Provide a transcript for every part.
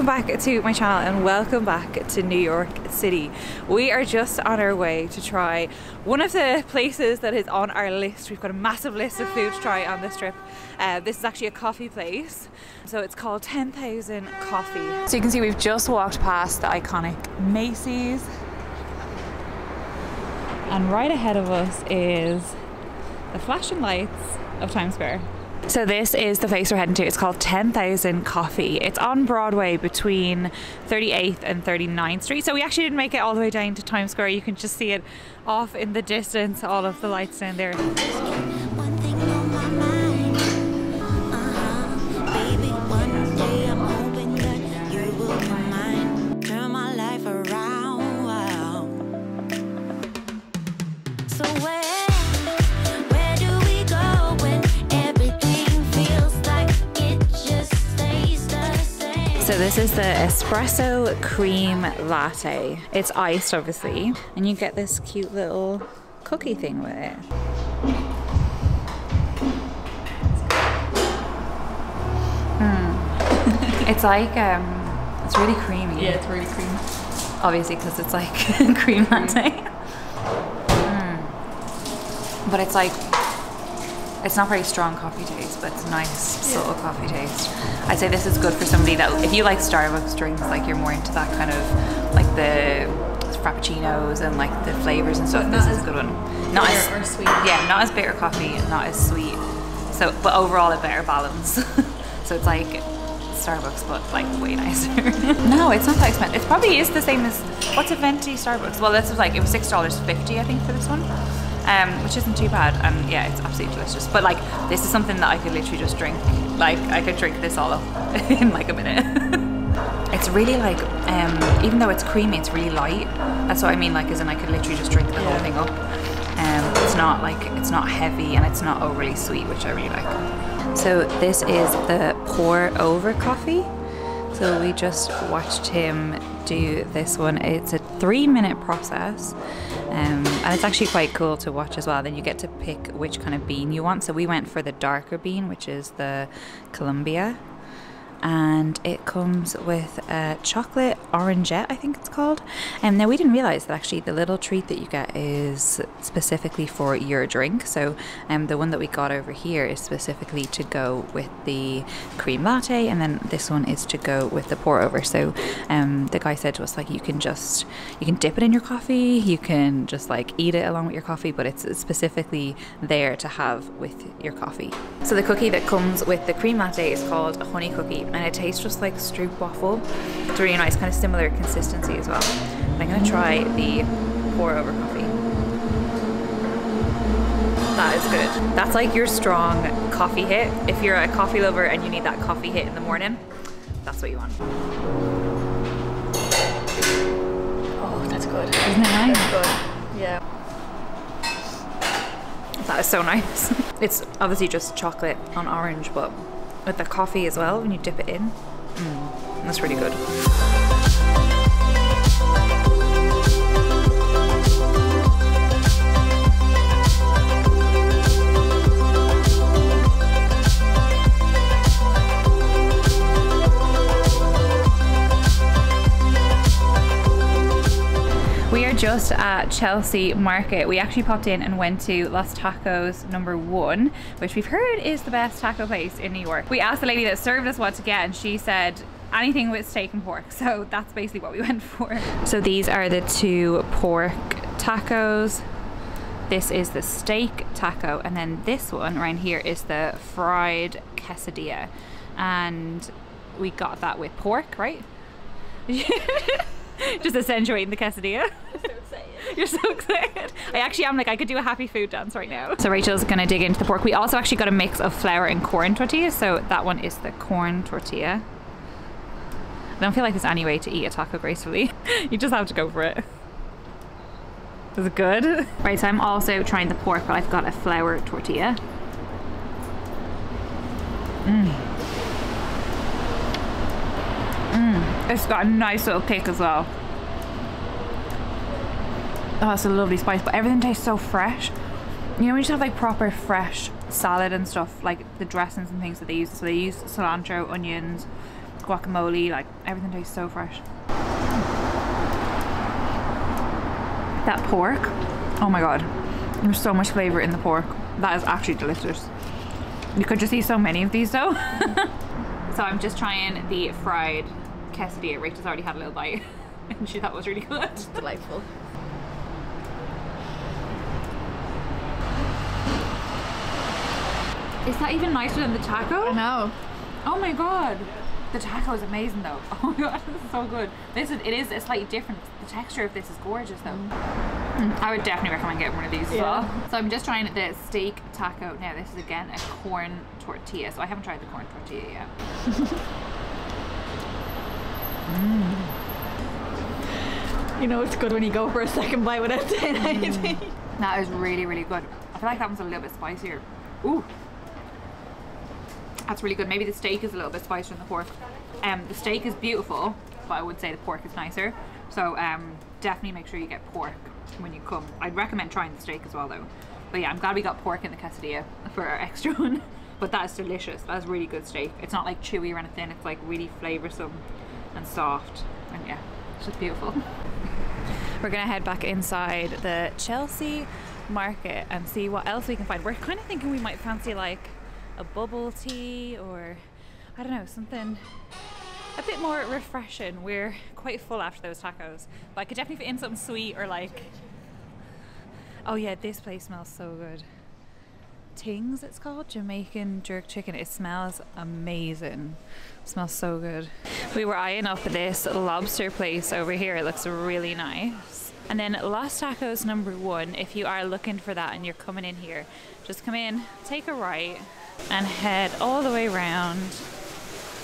welcome back to my channel and welcome back to New York City. We are just on our way to try one of the places that is on our list. We've got a massive list of food to try on this trip. Uh, this is actually a coffee place. So it's called 10,000 Coffee. So you can see we've just walked past the iconic Macy's. And right ahead of us is the flashing lights of Times Square. So this is the place we're heading to. It's called 10,000 Coffee. It's on Broadway between 38th and 39th Street. So we actually didn't make it all the way down to Times Square. You can just see it off in the distance, all of the lights down there. This is the espresso cream latte. It's iced obviously, and you get this cute little cookie thing with it. Mm. it's like um it's really creamy. Yeah, it's really creamy. Obviously because it's like cream latte. Mm. But it's like it's not very strong coffee taste, but it's nice, subtle coffee taste. I'd say this is good for somebody that, if you like Starbucks drinks, like you're more into that kind of, like the frappuccinos and like the flavors and stuff. This is a good one. Not as Bitter or sweet. Yeah, not as bitter coffee, not as sweet. So, but overall a better balance. so it's like Starbucks, but like way nicer. no, it's not that expensive. It probably is the same as what's a venti Starbucks. Well, this was like it was six dollars fifty, I think, for this one um, which isn't too bad. And yeah, it's absolutely delicious. But like, this is something that I could literally just drink. Like, I could drink this all up in like a minute. it's really like, um, even though it's creamy, it's really light. That's what I mean. Like, as in, I could literally just drink the whole thing up. Um, it's not like it's not heavy and it's not overly sweet, which I really like. So this is the pour over coffee. So we just watched him do this one. It's a three minute process. Um, and it's actually quite cool to watch as well. Then you get to pick which kind of bean you want. So we went for the darker bean, which is the Colombia. And it comes with a chocolate orangette, I think it's called. And now we didn't realize that actually the little treat that you get is specifically for your drink. So um, the one that we got over here is specifically to go with the cream latte, and then this one is to go with the pour over. So um, the guy said to us like you can just you can dip it in your coffee, you can just like eat it along with your coffee, but it's specifically there to have with your coffee. So the cookie that comes with the cream latte is called a honey cookie, and it tastes just like stroopwafel. It's really nice, kind of similar consistency as well. But I'm gonna try the pour over coffee. That is good. That's like your strong coffee hit. If you're a coffee lover and you need that coffee hit in the morning, that's what you want. Oh, that's good. Isn't it nice? That's good. Yeah. That is so nice. It's obviously just chocolate on orange, but with the coffee as well, when you dip it in, mm, that's really good. Just at Chelsea Market. We actually popped in and went to Los Tacos number one, which we've heard is the best taco place in New York. We asked the lady that served us what to get and she said anything with steak and pork. So that's basically what we went for. So these are the two pork tacos. This is the steak taco and then this one right here is the fried quesadilla. And we got that with pork, right? Just accentuating the quesadilla. You're so excited. I actually am like, I could do a happy food dance right now. So Rachel's gonna dig into the pork. We also actually got a mix of flour and corn tortillas. So that one is the corn tortilla. I don't feel like there's any way to eat a taco gracefully. you just have to go for it. Is it good? Right, so I'm also trying the pork, but I've got a flour tortilla. Mm. It's got a nice little kick as well. Oh, it's a lovely spice, but everything tastes so fresh. You know, we just have like proper fresh salad and stuff, like the dressings and things that they use. So they use cilantro, onions, guacamole, like everything tastes so fresh. That pork, oh my god, there's so much flavour in the pork. That is actually delicious. You could just eat so many of these though. so I'm just trying the fried quesadilla. Rachel's already had a little bite and she thought it was really good. Delightful. Is that even nicer than the taco? I know. Oh my god. The taco is amazing though. Oh my god, this is so good. This is it is a slightly different. The texture of this is gorgeous though. Mm, I would definitely recommend getting one of these as well. So I'm just trying the steak taco. Now this is again a corn tortilla. So I haven't tried the corn tortilla yet. You know it's good when you go for a second bite without saying anything. That is really, really good. I feel like that one's a little bit spicier. Ooh. That's really good. Maybe the steak is a little bit spicier than the pork. Um, the steak is beautiful, but I would say the pork is nicer. So um, definitely make sure you get pork when you come. I'd recommend trying the steak as well though. But yeah, I'm glad we got pork in the quesadilla for our extra one. But that is delicious. That is really good steak. It's not like chewy or anything. It's like really flavoursome and soft. And yeah, it's just beautiful. We're gonna head back inside the Chelsea market and see what else we can find. We're kind of thinking we might fancy like a bubble tea or I don't know, something a bit more refreshing. We're quite full after those tacos, but I could definitely fit in something sweet or like. Oh yeah, this place smells so good. Tings, it's called Jamaican jerk chicken. It smells amazing. smells so good. We were eyeing up this lobster place over here. It looks really nice. And then Los Tacos number one. If you are looking for that and you're coming in here, just come in, take a right, and head all the way around.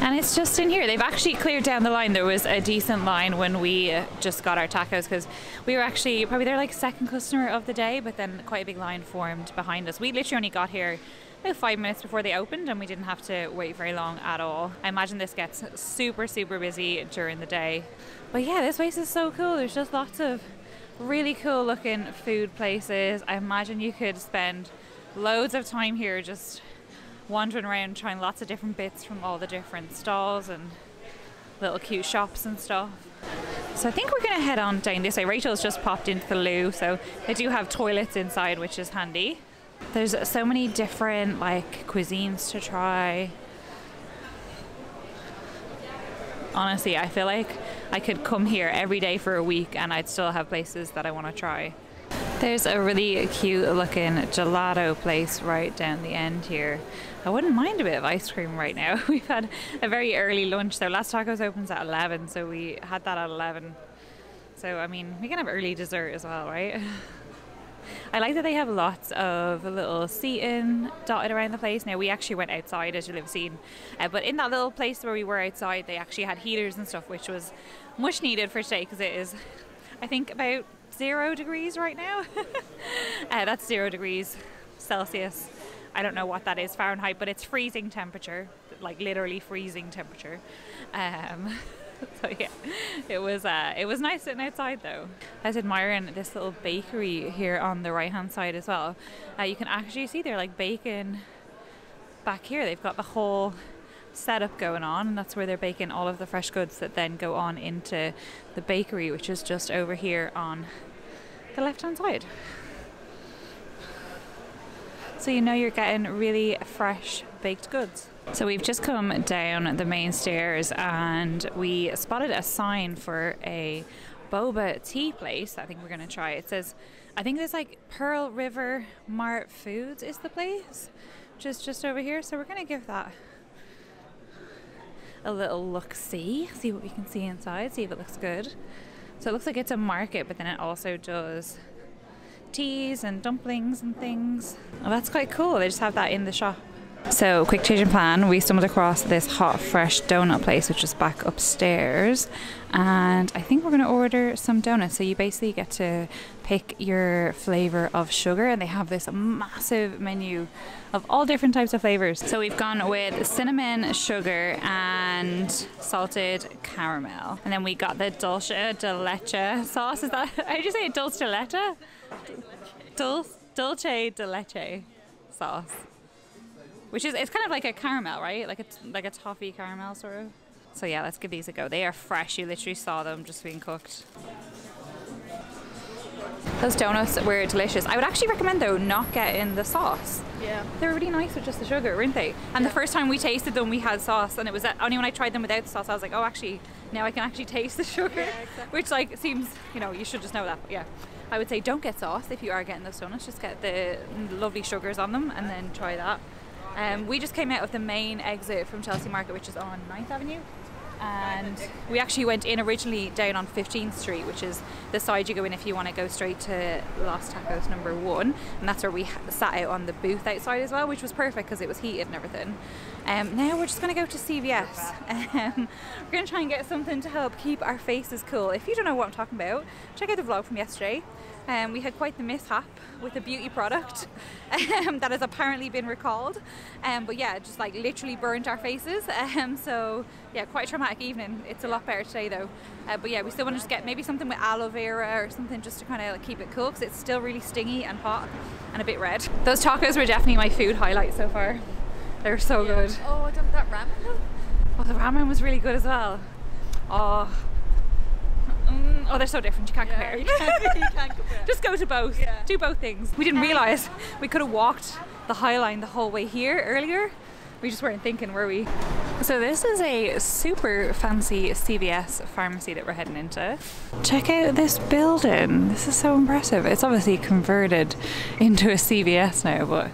And it's just in here. They've actually cleared down the line. There was a decent line when we uh, just got our tacos because we were actually probably their like second customer of the day, but then quite a big line formed behind us. We literally only got here about five minutes before they opened and we didn't have to wait very long at all. I imagine this gets super, super busy during the day. But yeah, this place is so cool. There's just lots of really cool looking food places. I imagine you could spend loads of time here just wandering around trying lots of different bits from all the different stalls and little cute shops and stuff. So I think we're gonna head on down this way. Rachel's just popped into the loo, so they do have toilets inside, which is handy. There's so many different like cuisines to try. Honestly, I feel like I could come here every day for a week and I'd still have places that I want to try. There's a really cute looking gelato place right down the end here. I wouldn't mind a bit of ice cream right now. We've had a very early lunch. Their Los Tacos opens at 11, so we had that at 11. So, I mean, we can have early dessert as well, right? I like that they have lots of little seating dotted around the place. Now we actually went outside, as you'll have seen, uh, but in that little place where we were outside, they actually had heaters and stuff, which was much needed for today because it is, I think, about zero degrees right now. uh, that's zero degrees Celsius. I don't know what that is Fahrenheit, but it's freezing temperature, like literally freezing temperature. Um, so yeah, it was uh, it was nice sitting outside though. I was admiring this little bakery here on the right hand side as well. Uh, you can actually see they're like baking back here. They've got the whole setup going on, and that's where they're baking all of the fresh goods that then go on into the bakery, which is just over here on the left hand side. So you know you're getting really fresh baked goods. So we've just come down the main stairs and we spotted a sign for a boba tea place. I think we're going to try. It says, I think it's like Pearl River Mart Foods is the place, which is just over here. So we're going to give that a little look see, see what we can see inside, see if it looks good. So it looks like it's a market, but then it also does teas and dumplings and things. Oh, that's quite cool. They just have that in the shop. So, quick change in plan. We stumbled across this hot, fresh donut place, which is back upstairs, and I think we're going to order some donuts. So, you basically get to pick your flavor of sugar, and they have this massive menu of all different types of flavors. So, we've gone with cinnamon, sugar, and salted caramel, and then we got the dulce de leche sauce. Is that how do you say it? Dulce de leche? Dulce, dulce de leche sauce which is it's kind of like a caramel, right? Like a like a toffee caramel sort of. So yeah, let's give these a go. They are fresh. You literally saw them just being cooked. Those donuts were delicious. I would actually recommend though not getting the sauce. Yeah. They were really nice with just the sugar, weren't they? And the first time we tasted them, we had sauce, and it was uh, only when I tried them without the sauce, I was like, oh, actually, now I can actually taste the sugar, exactly. which like seems, you know, you should just know that. But yeah, I would say don't get sauce if you are getting those donuts. Just get the lovely sugars on them, and then try that. Um, we just came out of the main exit from Chelsea Market, which is on 9th Avenue. And we actually went in originally down on 15th Street, which is the side you go in if you want to go straight to Los Tacos number one. And that's where we sat out on the booth outside as well, which was perfect because it was heated and everything. Um, now we're just going to go to CVS. Um, we're going to try and get something to help keep our faces cool. If you don't know what I'm talking about, check out the vlog from yesterday. Um, we had quite the mishap with a beauty product um, that has apparently been recalled. Um, but yeah, just like literally burnt our faces. Um, so yeah, quite a traumatic evening. It's a lot better today though. Uh, but yeah, we still want to just get maybe something with aloe vera or something just to kind of like keep it cool because it's still really stingy and hot and a bit red. Those tacos were definitely my food highlight so far. They were so good. Oh, I done that ramen though. Oh, the ramen was really good as well. Oh, Mm, oh, they're so different. You can't Yeah, compare. you can't, you can't compare. Just go to both. Yeah. Do both things. We didn't realise we could have walked the High Line the whole way here earlier. We just weren't thinking, were we? So this is a super fancy CVS pharmacy that we're heading into. Check out this building. This is so impressive. It's obviously converted into a CVS now, but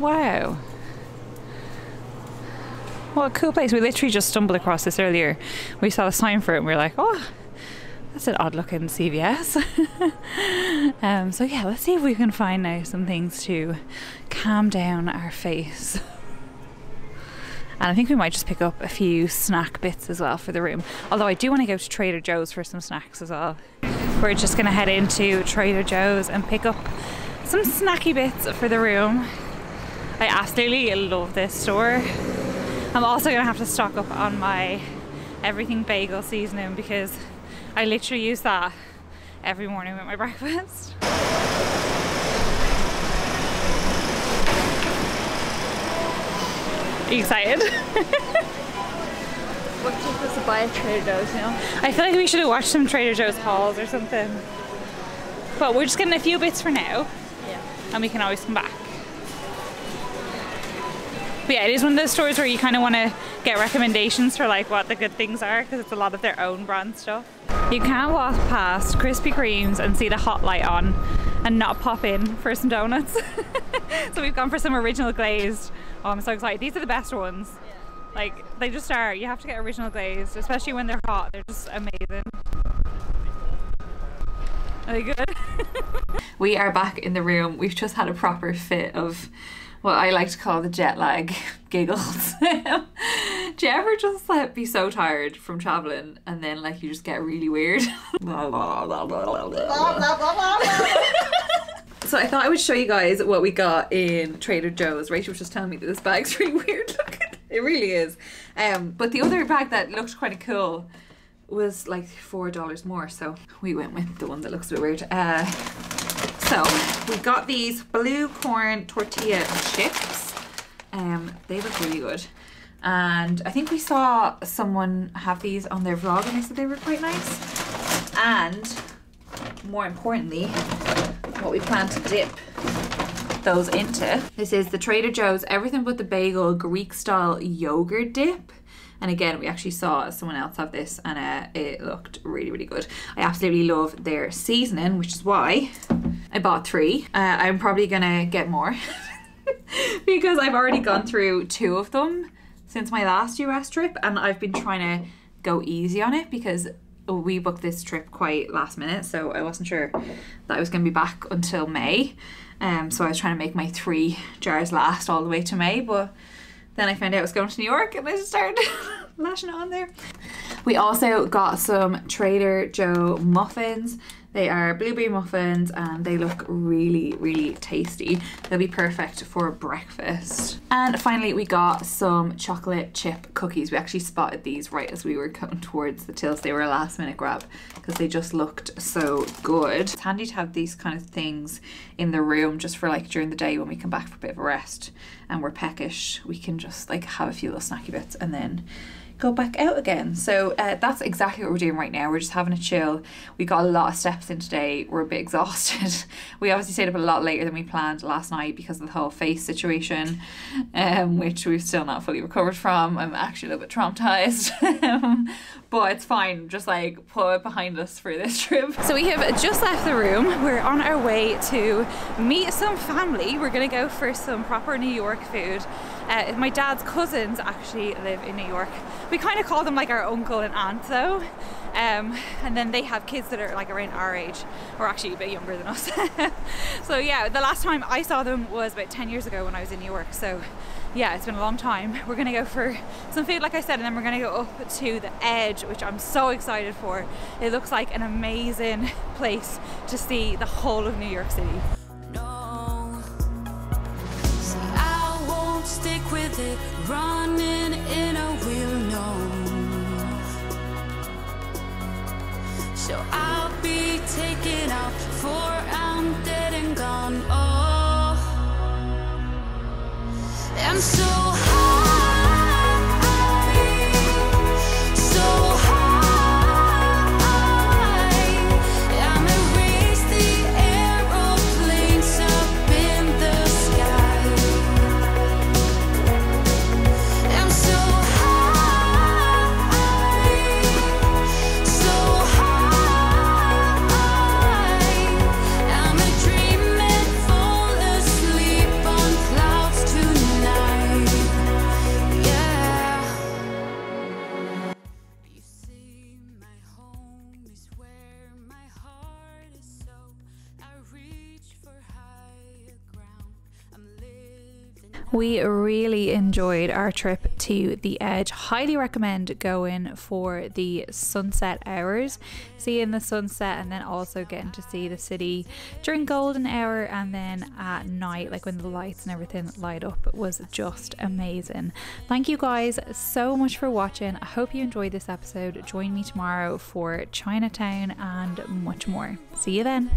wow. What a cool place. We literally just stumbled across this earlier. We saw a sign for it and we were like, oh, that's an odd looking CVS. um, so yeah, let's see if we can find now some things to calm down our face. And I think we might just pick up a few snack bits as well for the room. Although I do want to go to Trader Joe's for some snacks as well. We're just going to head into Trader Joe's and pick up some snacky bits for the room. I absolutely love this store. I'm also going to have to stock up on my everything bagel seasoning because I literally use that every morning with my breakfast. Are you excited? What took us to buy at Trader Joe's, you know? I feel like we should have watched some Trader Joe's hauls or something. But we're just getting a few bits for now Yeah. and we can always come back. But yeah, it is one of those stores where you kind of want to get recommendations for like what the good things are because it's a lot of their own brand stuff. You can't walk past Krispy Kremes and see the hot light on and not pop in for some donuts. so we've gone for some original glazed. Oh, I'm so excited. These are the best ones. Like they just are. You have to get original glazed, especially when they're hot. They're just amazing. Are they good? we are back in the room. We've just had a proper fit of what I like to call the jet lag giggles. Do you ever just like be so tired from traveling and then like you just get really weird? So I thought I would show you guys what we got in Trader Joe's. Rachel was just telling me that this bag's really weird looking. It really is. Um, but the other bag that looked kind of cool was like four dollars more. So we went with the one that looks a bit weird. Uh, so we got these blue corn tortilla chips. Um, they look really good. And I think we saw someone have these on their vlog and they said they were quite nice. And more importantly, what we plan to dip those into. This is the Trader Joe's Everything But the Bagel Greek style yogurt dip. And again, we actually saw someone else have this and uh, it looked really, really good. I absolutely love their seasoning, which is why I bought three. Uh, I'm probably gonna get more because I've already gone through two of them since my last US trip and I've been trying to go easy on it because we booked this trip quite last minute, so I wasn't sure that I was to be back until May. Um, so I was trying to make my three jars last all the way to May, but then I found out I was going to New York and I just started lashing on there. We also got some Trader Joe muffins. They are blueberry muffins and they look really, really tasty. They'll be perfect for breakfast. And finally, we got some chocolate chip cookies. We actually spotted these right as we were coming towards the tills. They were a last minute grab because they just looked so good. It's handy to have these kind of things in the room just for like during the day when we come back for a bit of a rest and we're peckish. We can just like have a few little snacky bits and then go back out again. So uh, that's exactly what we're doing right now. We're just having a chill. We got a lot of steps in today. We're a bit exhausted. we obviously stayed up a lot later than we planned last night because of the whole face situation, um, which we've still not fully recovered from. I'm actually a little bit traumatized. Um, but it's fine. Just like put it behind us for this trip. So we have just left the room. We're on our way to meet some family. We're gonna go for some proper New York food. Uh, my dad's cousins actually live in New York. We kind of call them like our uncle and aunt though. Um, and then they have kids that are like around our age, or actually a bit younger than us. so yeah, the last time I saw them was about 10 years ago when I was in New York. So yeah, it's been a long time. We're gonna go for some food, like I said, and then we're gonna go up to the edge, which I'm so excited for. It looks like an amazing place to see the whole of New York City. Running in a wheel, no. So I'll be taking off, for I'm dead and gone. Oh, I'm so high, We really enjoyed our trip to the edge. Highly recommend going for the sunset hours, seeing the sunset, and then also getting to see the city during golden hour and then at night, like when the lights and everything light up, was just amazing. Thank you guys so much for watching. I hope you enjoyed this episode. Join me tomorrow for Chinatown and much more. See you then.